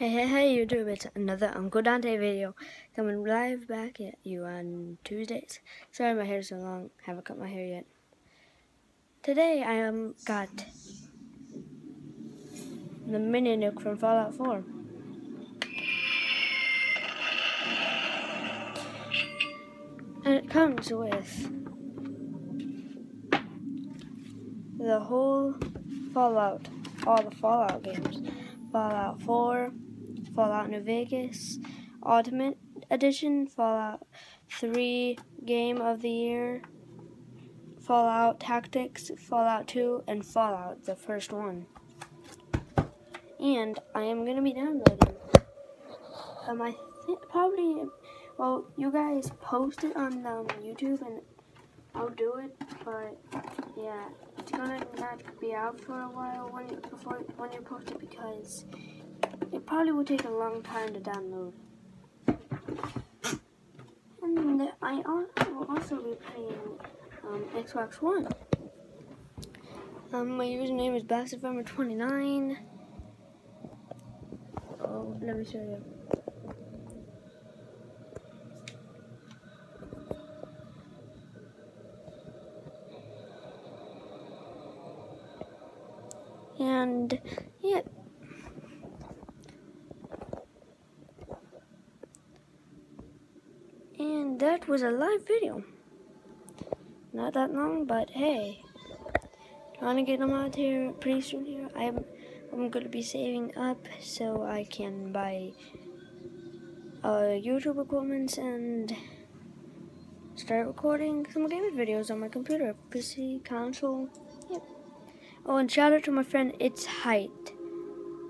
Hey, hey, hey, YouTube, it's another Uncle Dante video coming live back at you on Tuesdays. Sorry my hair's so long, haven't cut my hair yet. Today I um, got the mini nuke from Fallout 4. And it comes with the whole Fallout, all the Fallout games. Fallout 4, Fallout New Vegas, Ultimate Edition, Fallout 3 Game of the Year, Fallout Tactics, Fallout 2, and Fallout, the first one. And I am going to be downloading. Um, I probably, well, you guys post it on um, YouTube and I'll do it, but yeah, it's gonna not be out for a while when you, before when you post it because it probably will take a long time to download. And I will also be playing um, Xbox One. Um, my username is BastardFarmer29. Oh, let me show you. And yeah. And that was a live video. Not that long, but hey. Trying to get them out here pretty soon here. I'm I'm gonna be saving up so I can buy uh, YouTube equipment and start recording some gaming videos on my computer, PC, console. Yep. Oh, and shout out to my friend It's Height.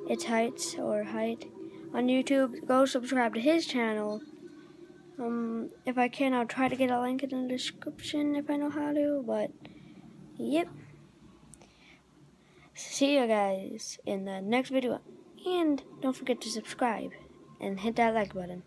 It's Heights or Height on YouTube. Go subscribe to his channel. Um, if I can, I'll try to get a link in the description if I know how to. But yep. See you guys in the next video. And don't forget to subscribe and hit that like button.